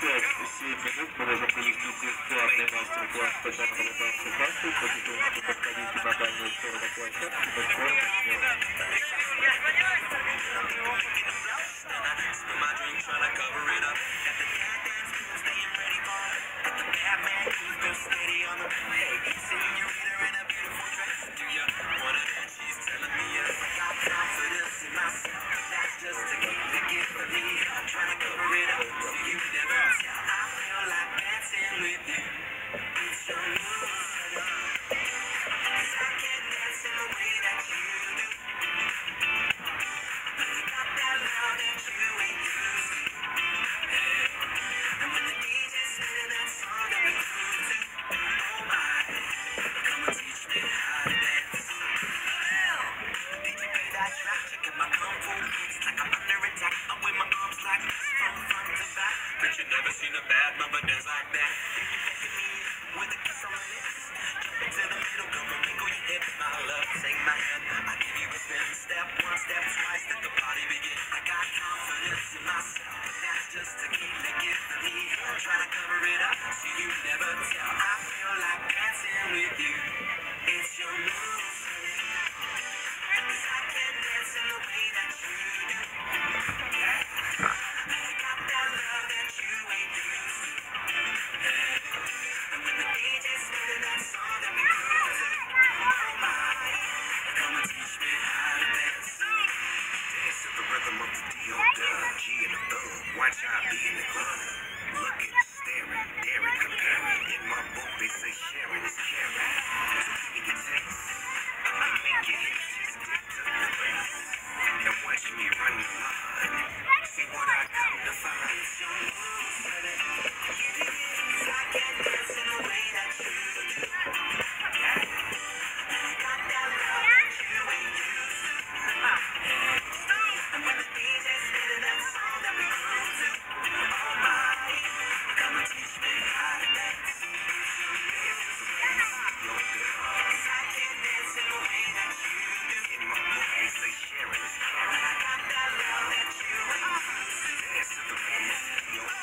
7 минут мы можем провести виртуальный мастер-класс по данному танцу классу. Потихонечку подходите на дальнюю сторону площадки, мы скоро начнем. Steady on the Bet you. Never seen a bad mother dance like that. Taking me with a kiss on my lips, jump into the middle, come and wiggle your hips, my love. Take my hand, I give you a spin. Step one, step twice, let the party begin. In. Looking, staring, daring. In my book they say is caring. So give. And watch me run the line. See what I come to find.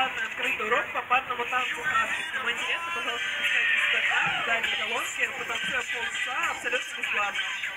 бесплатный открытый урок по парному танцу танцу. Кому интересно, пожалуйста, пускайте в задней колонке, потанцуем полчаса абсолютно бесплатно.